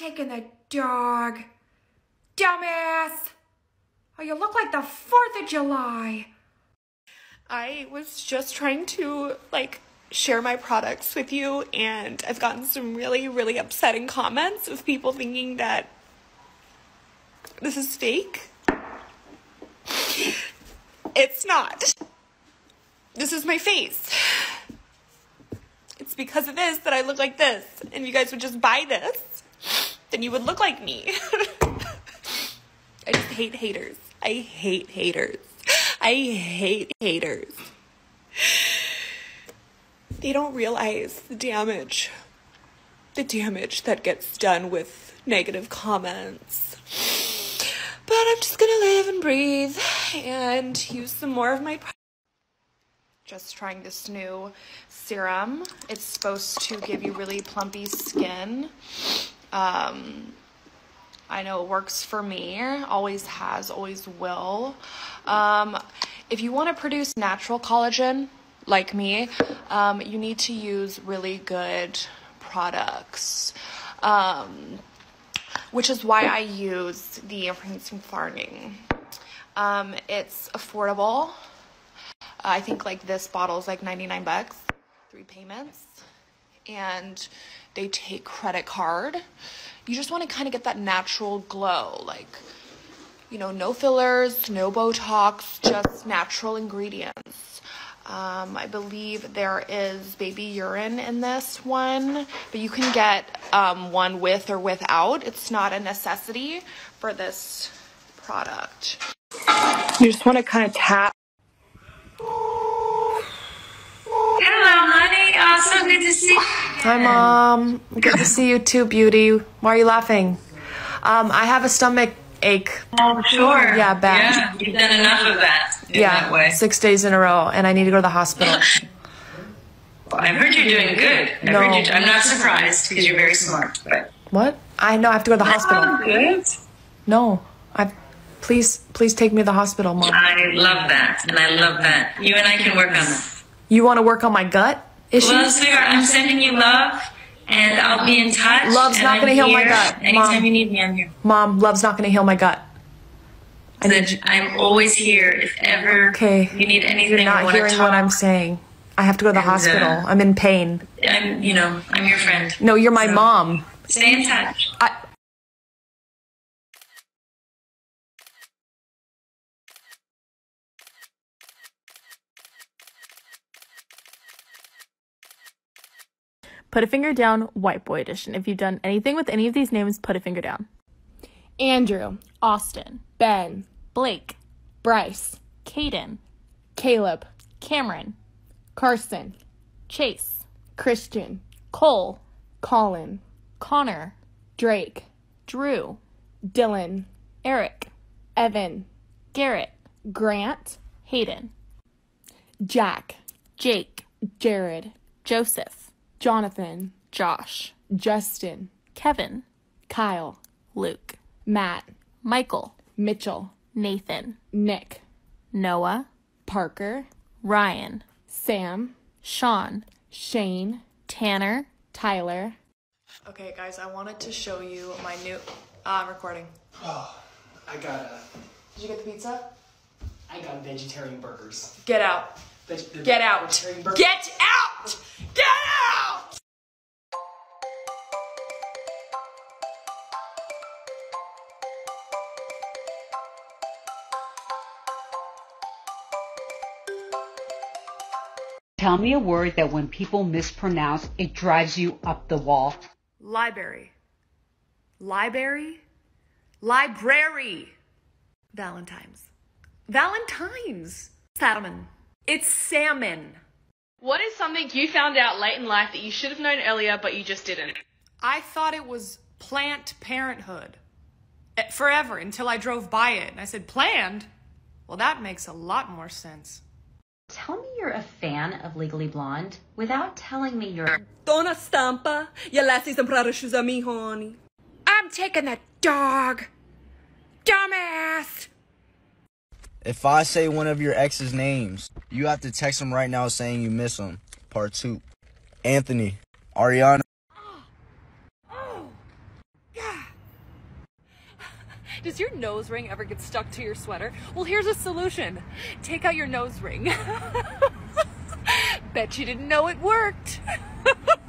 taking the dog. Dumbass. Oh, you look like the 4th of July. I was just trying to like share my products with you and I've gotten some really really upsetting comments of people thinking that this is fake. It's not. This is my face. It's because of this that I look like this. And you guys would just buy this, then you would look like me. I just hate haters. I hate haters. I hate haters. They don't realize the damage, the damage that gets done with negative comments. But I'm just gonna live and breathe and use some more of my. Just trying this new serum. It's supposed to give you really plumpy skin. Um, I know it works for me, always has, always will. Um, if you want to produce natural collagen, like me, um, you need to use really good products. Um, which is why I use the enhancing farming. Um, it's affordable. I think like this bottle is like 99 bucks, three payments, and they take credit card. You just want to kind of get that natural glow, like you know, no fillers, no Botox, just natural ingredients. Um, I believe there is baby urine in this one, but you can get um, one with or without. It's not a necessity for this product. You just want to kind of tap. Hello, honey. Oh, so good to see you. Hi, mom. Good to see you too, beauty. Why are you laughing? Um, I have a stomach ache. Oh, sure. Yeah, bad. Yeah, you've done enough of that. In yeah, that way. six days in a row, and I need to go to the hospital. I've heard you're doing good. I've No. heard you, I'm not surprised because you're very smart. But What? I know I have to go to the hospital. Oh, good. No, I. Please, please take me to the hospital, mom. I love that, and I love that. You and I can work on that. You want to work on my gut issues? Well, sweetheart, I'm sending you love, and I'll be in touch. Love's not gonna heal my gut, Anytime Mom. you need me, I'm here. Mom, love's not going to heal my gut. I need I'm always here if ever Okay. you need anything. You're not hearing what I'm saying. I have to go to the And, uh, hospital. I'm in pain. I'm, you know, I'm your friend. No, you're my So- mom. Stay in touch. I, Put a finger down, white boy edition. If you've done anything with any of these names, put a finger down. Andrew, Austin, Ben, Blake, Bryce, Caden, Caleb, Cameron, Carson, Chase, Christian, Cole, Colin, Connor, Drake, Drew, Dylan, Eric, Evan, Garrett, Grant, Hayden, Jack, Jake, Jared, Joseph, Jonathan, Josh, Justin, Kevin, Kyle, Luke, Matt, Michael, Mitchell, Nathan, Nick, Noah, Parker, Ryan, Sam, Sean, Shane, Tanner, Tyler. okay, guys, I wanted to show you my new. Uh, I'm recording. Oh, I got a, Did you get the pizza? I got vegetarian burgers. Get out. Veg- the Get out. Get out! Get out! Tell me a word that when people mispronounce, it drives you up the wall. Library. Library? Library. Valentine's. Valentine's. Salmon. It's salmon. What is something you found out late in life that you should have known earlier but you just didn't? I thought it was plant Parenthood Eh, forever until I drove by it. And I said, Planned? Well, that makes a lot more sense. Tell me you're a fan of Legally Blonde without telling me you're. Dona Stampa, ya lassie sembrada shoes mi honey. I'm taking the dog. Dumbass. If I say one of your ex's names, you have to text him right now saying you miss him. Part two. Anthony. Ariana. Oh, God. Does your nose ring ever get stuck to your sweater? Well, here's a solution take out your nose ring. Bet you didn't know it worked.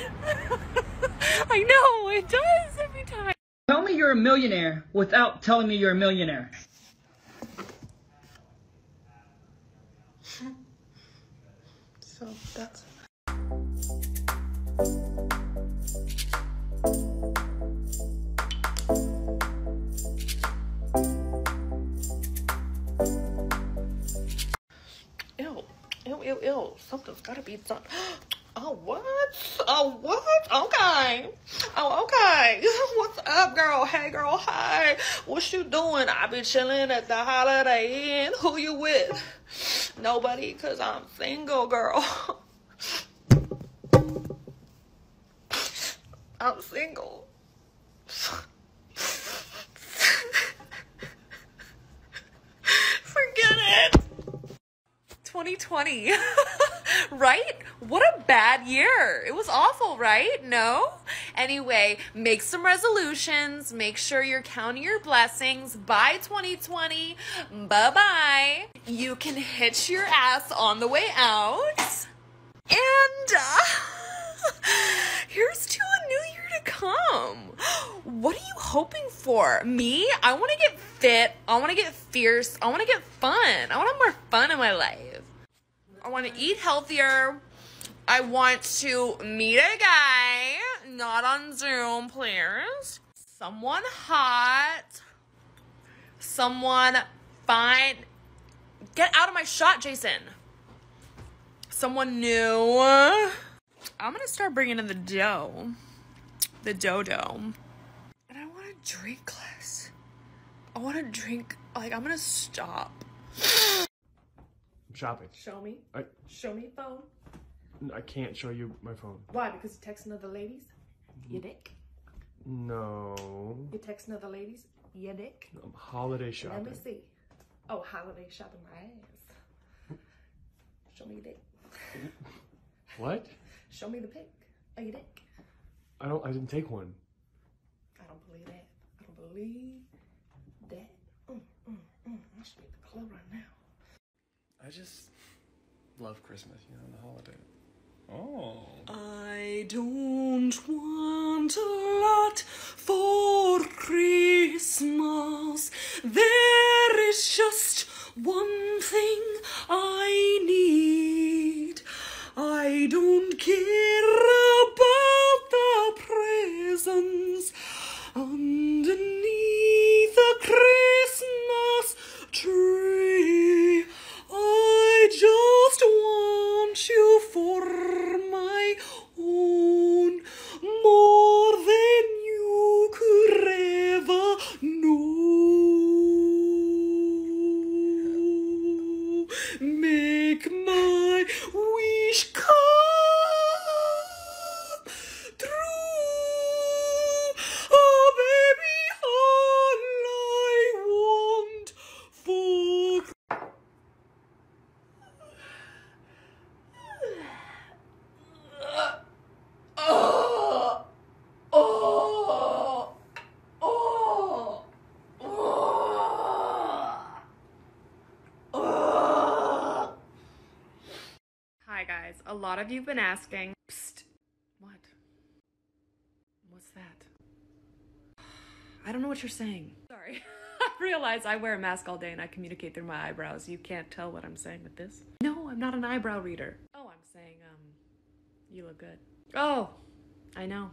I know, it does every time. Tell me you're a millionaire without telling me you're a millionaire. So that's. Ew, ew, ew, ew. Something's gotta be done. What? Oh, what? Okay. Oh, okay. What's up, girl? Hey, girl. Hi. What you doing? I be chilling at the Holiday Inn. Who you with? Nobody, cause I'm single, girl. I'm single. Forget it. 2020. right? What a bad year. It was awful, right? No? Anyway, make some resolutions. Make sure you're counting your blessings by 2020. Bye bye. You can hitch your ass on the way out. And uh, here's to a new year to come. What are you hoping for? Me? I want to get fit. I want to get fierce. I want to get fun. I want to have more fun in my life. I want to eat healthier. I want to meet a guy, not on Zoom, please. Someone hot. Someone fine. Get out of my shot, Jason. Someone new. I'm gonna start bringing in the dough. The dodo. And I want to drink less. I want to drink, like, I'm gonna stop. I'm shopping. Show me. I Show me phone. I can't show you my phone. Why? Because you're texting other ladies? You dick. No. You're texting other ladies? You dick. I'm holiday shopping. Let me see. Oh, holiday shopping my ass. Show me your dick. What? Show me the pic of your dick. I don't. I didn't take one. I don't believe that. I don't believe that. Mm, mm, mm. I should be at the club right now. I just love Christmas. You know, the holiday. Oh. I don't want a lot for Christmas. There is just one thing I need. I don't care about the presents underneath the Christmas tree. I just want you for my own, more than you could ever know. Make my wish come true. Oh, baby, all I want for Oh, oh, oh, oh. Hi, guys. A lot of you've been asking. Psst. What? What's that? I don't know what you're saying. Sorry. I realize I wear a mask all day and I communicate through my eyebrows. You can't tell what I'm saying with this. No, I'm not an eyebrow reader. Oh, I'm saying, um, you look good. Oh, I know.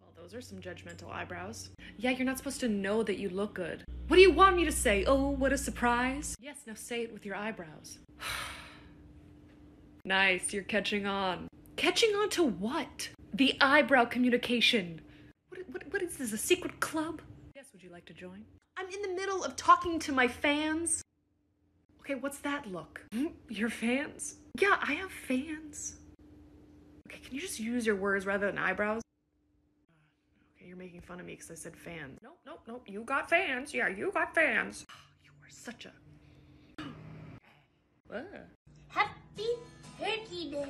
Well, those are some judgmental eyebrows. Yeah, you're not supposed to know that you look good. What do you want me to say? Oh, what a surprise. Yes, now say it with your eyebrows. nice, you're catching on. Catching on to what? The eyebrow communication. What, what, what is this, a secret club? Yes, would you like to join? I'm in the middle of talking to my fans. Okay, what's that look? Hmm? Your fans? Yeah, I have fans. Okay, can you just use your words rather than eyebrows? Okay, you're making fun of me because I said fans. Nope, nope, nope. You got fans. Yeah, you got fans. You are such a. Happy Turkey Day.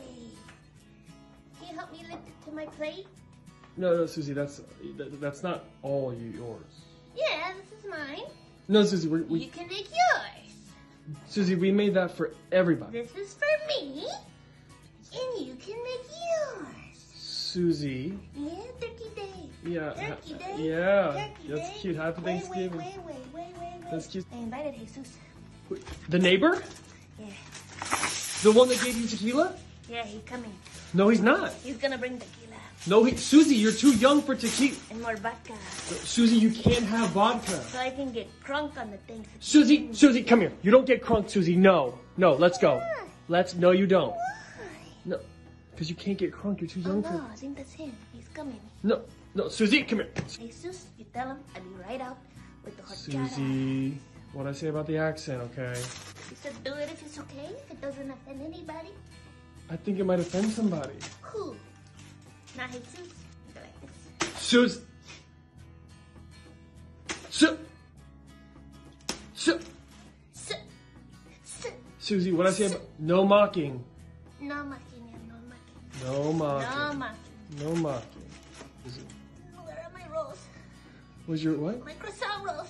Can you help me lift it to my plate? No, no, Susie, that's that, that's not all you, yours. Yeah, this is mine. No, Susie, we, we you can make yours. Susie, we made that for everybody. This is for me, and you can make yours. Susie, Yeah, Turkey Day. yeah, Turkey Day. yeah, Turkey that's Day. cute. Happy Wait, Thanksgiving. Wait, wait, wait, wait, wait, wait. That's cute. I invited Jesus. The neighbor, Yeah. The one that gave you tequila? Yeah, he's coming. No, he's not. He's gonna bring tequila No, he, Susie, you're too young for tequila. and more vodka, Susie, you can't have vodka. so I can get crunk on the things. Susie, Susie, come here. You don't get crunk, Susie. No, no, let's go. Let's. No, you don't. No, because you can't get crunk. You're too Oh young no, for. I think that's him. He's coming. No, no, Susie, come here. Jesus, you tell him I'll be right out with the horchata. Susie, what I say about the accent, okay? He said do it if it's okay, if it doesn't offend anybody. I think it might offend somebody. Who? Not Jesus. Like this. Susie. Su- Su- S- s- Susie, what I say about no mocking, No mocking, yeah, no mocking. no No mocking, mocking. no mocking. Where are my rolls? was your what? My croissant rolls.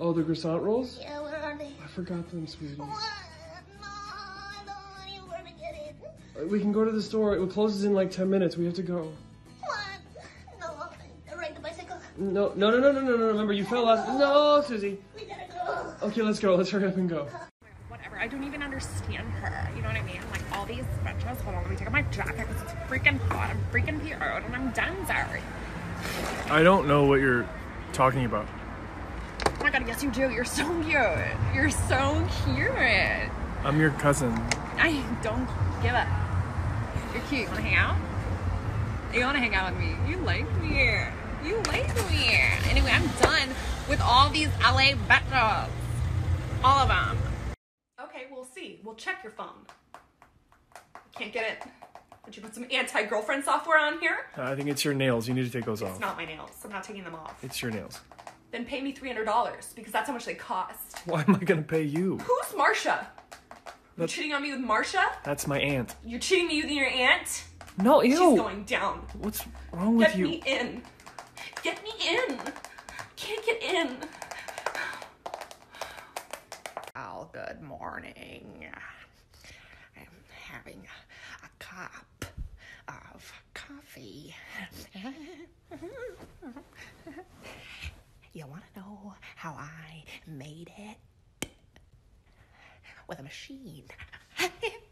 Oh, the croissant rolls? Yeah, where are they? I forgot them, sweetie. What? No, I don't want where to get it. Uh, we can go to the store. It closes in like 10 minutes. We have to go. What? No, I ride the bicycle. No, no, no, no, no, no, no. Remember, you fell last. No, Susie. We gotta go. Okay, let's go. Let's hurry up and go. Whatever. I don't even understand her. You know what I mean? Like all these bitches. Hold on, let me take off my jacket because it's freaking hot. I'm freaking PO'd and I'm done, sorry. I don't know what you're talking about. My god, yes you do. You're so cute. You're so cute. I'm your cousin. I don't give up. You're cute. You wanna hang out? You wanna hang out with me? You like me. You like me. Anyway, I'm done with all these LA bitches. All of them. Okay, we'll see. We'll check your phone. Can't get it. Did you put some anti-girlfriend software on here? Uh, I think it's your nails. You need to take those It's off. It's not my nails. I'm not taking them off. It's your nails. Then pay me $300 because that's how much they cost. Why am I gonna pay you? Who's Marsha? You That's- cheating on me with Marsha? That's my aunt. You're cheating me with your aunt? No, ew. She's going down. What's wrong with Get you? me in. Get me in. Can't get in. Oh, good morning. I'm having a cup of coffee. you want to know how I made it? With a machine.